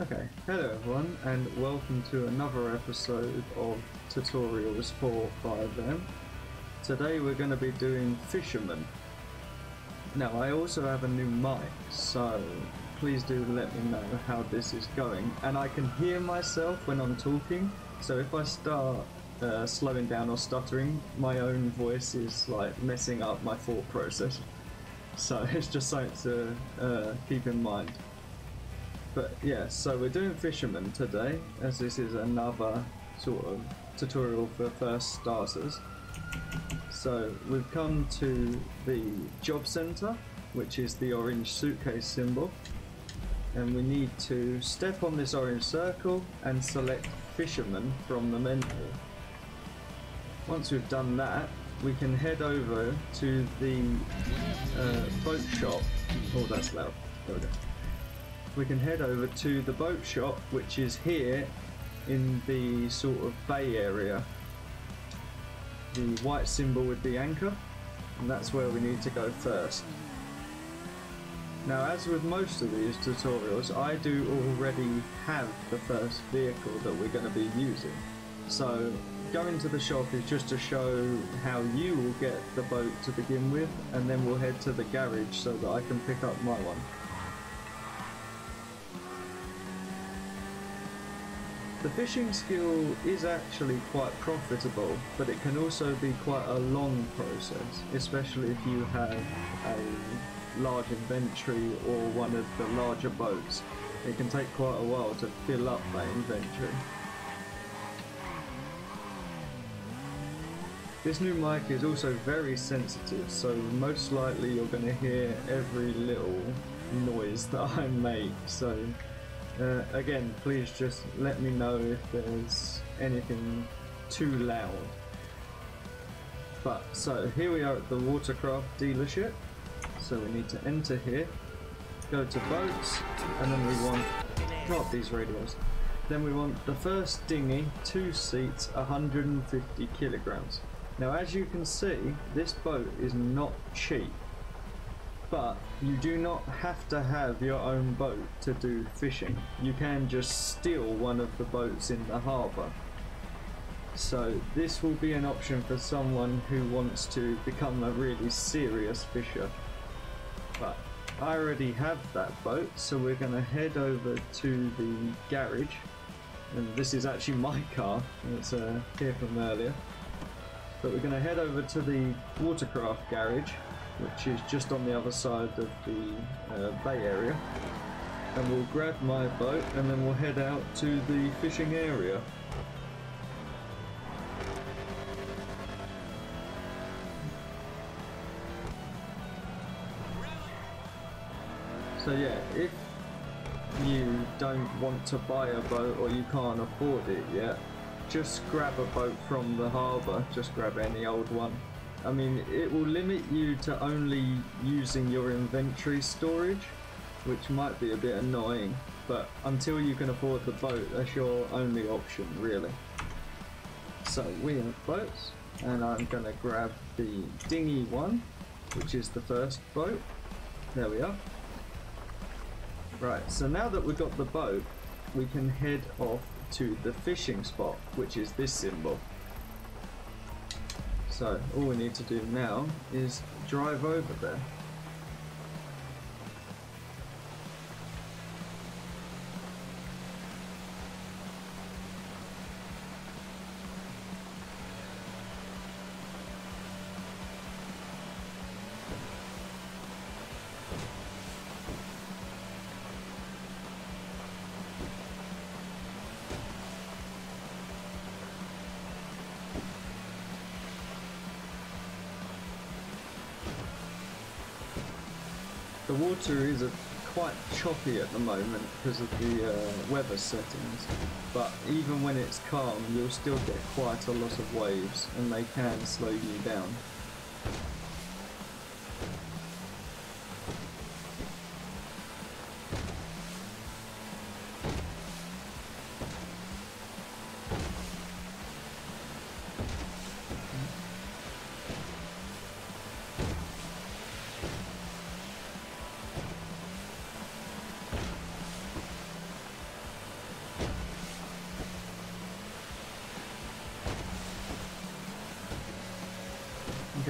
Okay, hello everyone, and welcome to another episode of Tutorials for FiveM. Today we're going to be doing Fisherman. Now, I also have a new mic, so please do let me know how this is going. And I can hear myself when I'm talking, so if I start uh, slowing down or stuttering, my own voice is like messing up my thought process. So it's just something to uh, keep in mind. But yeah, so we're doing Fisherman today, as this is another sort of tutorial for first starters. So we've come to the job center, which is the orange suitcase symbol. And we need to step on this orange circle and select Fisherman from the menu. Once we've done that, we can head over to the uh, boat shop. Oh, that's loud. There we go we can head over to the boat shop, which is here in the sort of bay area. The white symbol with the anchor, and that's where we need to go first. Now, as with most of these tutorials, I do already have the first vehicle that we're going to be using. So, going to the shop is just to show how you will get the boat to begin with, and then we'll head to the garage so that I can pick up my one. The fishing skill is actually quite profitable, but it can also be quite a long process, especially if you have a large inventory or one of the larger boats. It can take quite a while to fill up that inventory. This new mic is also very sensitive, so most likely you're going to hear every little noise that I make, so uh, again, please just let me know if there's anything too loud. But, so here we are at the Watercraft dealership. So we need to enter here, go to boats, and then we want, drop these radios. Then we want the first dinghy, two seats, 150 kilograms. Now as you can see, this boat is not cheap but you do not have to have your own boat to do fishing. You can just steal one of the boats in the harbour. So this will be an option for someone who wants to become a really serious fisher. But I already have that boat, so we're going to head over to the garage. And this is actually my car, it's uh, here from earlier. But we're going to head over to the watercraft garage which is just on the other side of the uh, bay area. And we'll grab my boat and then we'll head out to the fishing area. So yeah, if you don't want to buy a boat or you can't afford it yet, just grab a boat from the harbour, just grab any old one I mean, it will limit you to only using your inventory storage, which might be a bit annoying, but until you can afford the boat, that's your only option, really. So we have boats, and I'm going to grab the dinghy one, which is the first boat. There we are. Right, so now that we've got the boat, we can head off to the fishing spot, which is this symbol. So all we need to do now is drive over there. The water is quite choppy at the moment because of the uh, weather settings, but even when it's calm, you'll still get quite a lot of waves, and they can slow you down.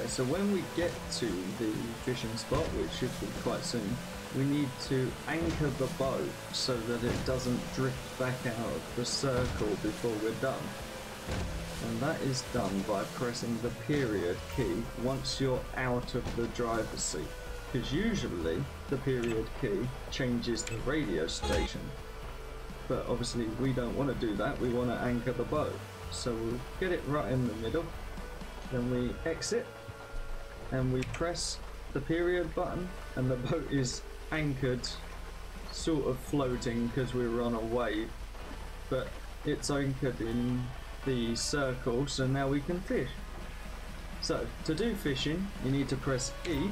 Okay, so when we get to the fishing spot, which should be quite soon, we need to anchor the boat so that it doesn't drift back out of the circle before we're done. And that is done by pressing the period key once you're out of the driver's seat. Because usually the period key changes the radio station. But obviously we don't want to do that, we want to anchor the boat. So we'll get it right in the middle. Then we exit and we press the period button and the boat is anchored sort of floating because we were on a wave but it's anchored in the circle so now we can fish. So to do fishing you need to press E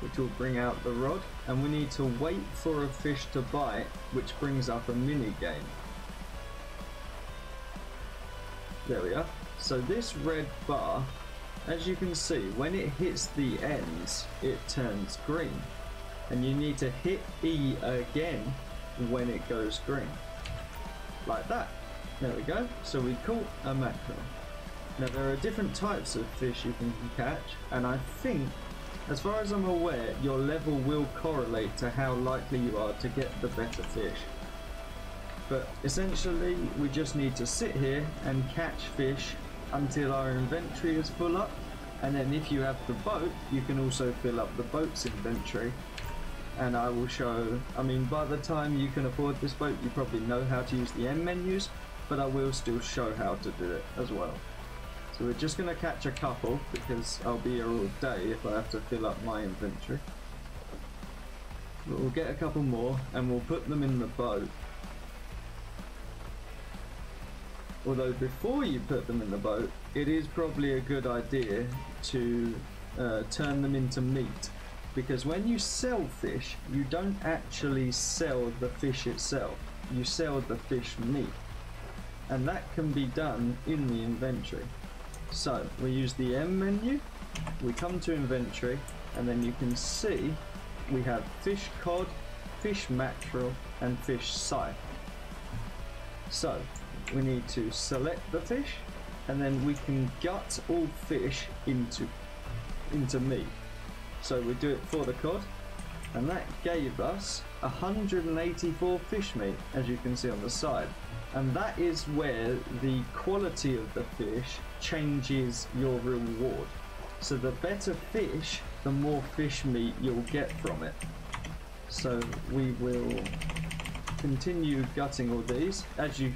which will bring out the rod and we need to wait for a fish to bite which brings up a mini game. There we are. So this red bar as you can see when it hits the ends it turns green. And you need to hit E again when it goes green. Like that. There we go. So we caught a mackerel. Now there are different types of fish you can catch and I think as far as I'm aware your level will correlate to how likely you are to get the better fish. But essentially we just need to sit here and catch fish until our inventory is full up and then if you have the boat you can also fill up the boat's inventory and I will show I mean by the time you can afford this boat you probably know how to use the M menus but I will still show how to do it as well. So we're just going to catch a couple because I'll be here all day if I have to fill up my inventory. But we'll get a couple more and we'll put them in the boat. Although before you put them in the boat, it is probably a good idea to uh, turn them into meat. Because when you sell fish, you don't actually sell the fish itself. You sell the fish meat and that can be done in the inventory. So we use the M menu, we come to inventory, and then you can see we have fish cod, fish mackerel, and fish scythe. So we need to select the fish, and then we can gut all fish into into meat. So we do it for the cod, and that gave us 184 fish meat, as you can see on the side and that is where the quality of the fish changes your reward. So the better fish, the more fish meat you'll get from it. So we will continue gutting all these. As you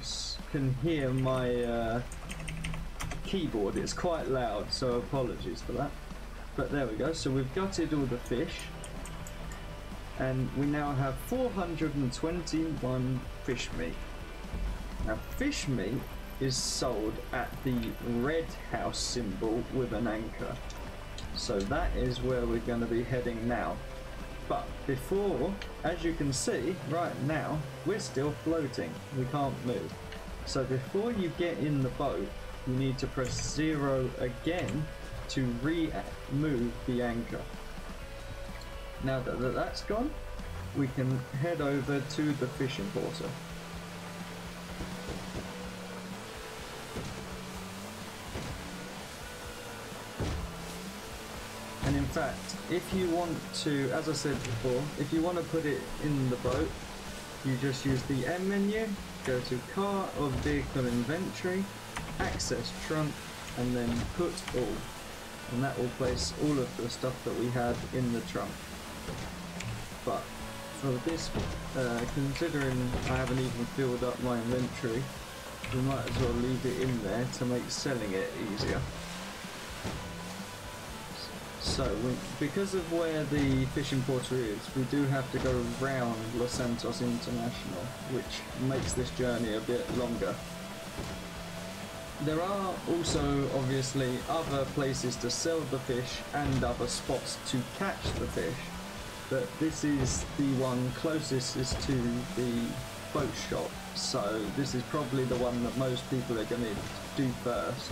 can hear my uh, keyboard, it's quite loud, so apologies for that. But there we go, so we've gutted all the fish. And we now have 421 fish meat. Now fish meat is sold at the red house symbol with an anchor. So that is where we're going to be heading now. But before, as you can see, right now, we're still floating. We can't move. So before you get in the boat, you need to press zero again to remove the anchor. Now that that's gone, we can head over to the fishing portal. Fact, if you want to, as I said before, if you want to put it in the boat, you just use the M menu, go to car or vehicle inventory, access trunk, and then put all. And that will place all of the stuff that we had in the trunk. But for this, uh, considering I haven't even filled up my inventory, we might as well leave it in there to make selling it easier. So, we, because of where the fishing portal is, we do have to go around Los Santos International, which makes this journey a bit longer. There are also, obviously, other places to sell the fish and other spots to catch the fish, but this is the one closest to the boat shop, so this is probably the one that most people are going to do first.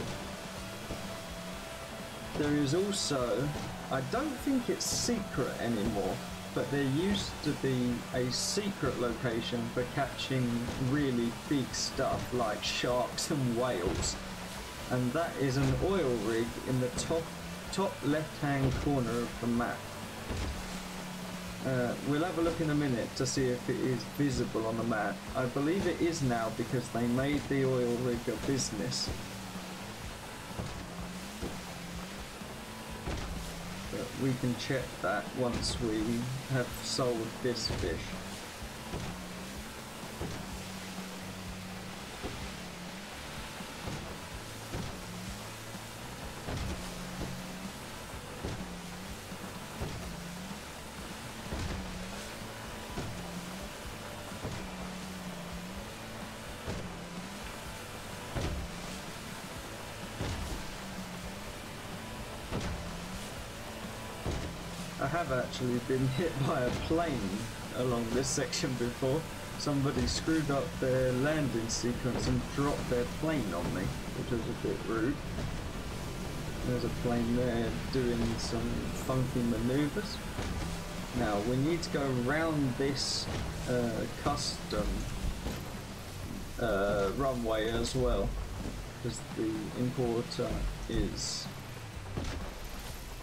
There is also, I don't think it's secret anymore, but there used to be a secret location for catching really big stuff like sharks and whales. And that is an oil rig in the top top left hand corner of the map. Uh, we'll have a look in a minute to see if it is visible on the map. I believe it is now because they made the oil rig a business. We can check that once we have sold this fish. I have actually been hit by a plane along this section before. Somebody screwed up their landing sequence and dropped their plane on me, which was a bit rude. There's a plane there doing some funky maneuvers. Now we need to go around this uh, custom uh, runway as well, because the importer is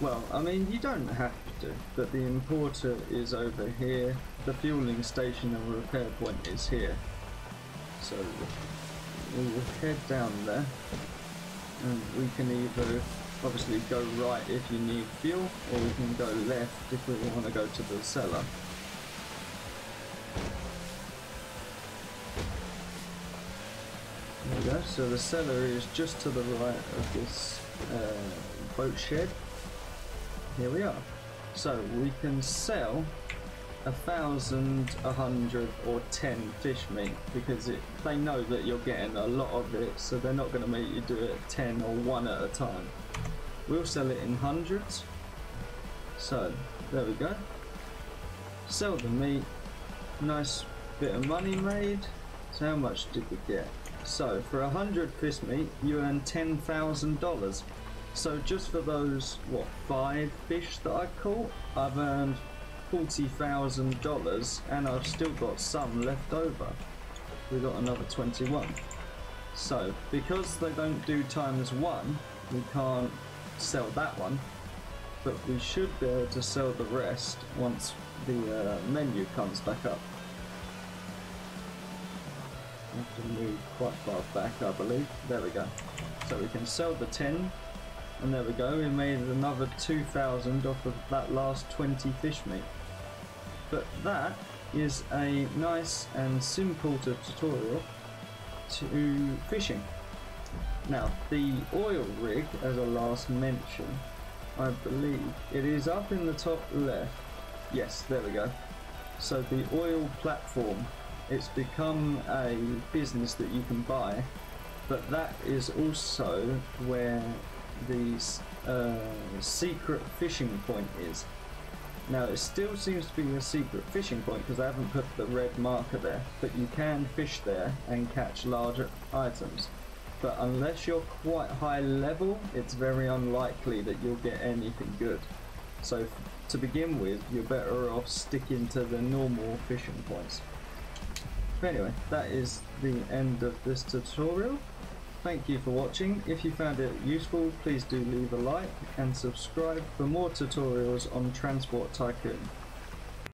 well, I mean, you don't have to, but the importer is over here. The fueling station and repair point is here. So we will head down there, and we can either obviously go right if you need fuel, or we can go left if we want to go to the seller. There we go. So the seller is just to the right of this uh, boat shed here we are. So we can sell a thousand, a hundred, or ten fish meat because it, they know that you're getting a lot of it, so they're not going to make you do it ten or one at a time. We'll sell it in hundreds. So there we go. Sell the meat. Nice bit of money made. So how much did we get? So for a hundred fish meat, you earn ten thousand dollars. So just for those, what, five fish that I caught, I've earned $40,000 and I've still got some left over. We got another 21. So, because they don't do times one, we can't sell that one, but we should be able to sell the rest once the uh, menu comes back up. I have to move quite far back, I believe. There we go. So we can sell the 10 and there we go, we made another 2,000 off of that last 20 fish meat. But that is a nice and simple tutorial to fishing. Now, the oil rig, as I last mentioned, I believe it is up in the top left. Yes, there we go. So the oil platform, it's become a business that you can buy, but that is also where the uh, secret fishing point is. Now it still seems to be a secret fishing point because I haven't put the red marker there, but you can fish there and catch larger items. But unless you're quite high level, it's very unlikely that you'll get anything good. So to begin with, you're better off sticking to the normal fishing points. But anyway, that is the end of this tutorial. Thank you for watching. If you found it useful, please do leave a like and subscribe for more tutorials on Transport Tycoon.